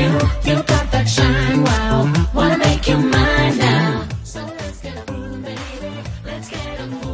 you, got that shine, wow. Wanna make you mine now. So let's get a moving, baby. Let's get a moving.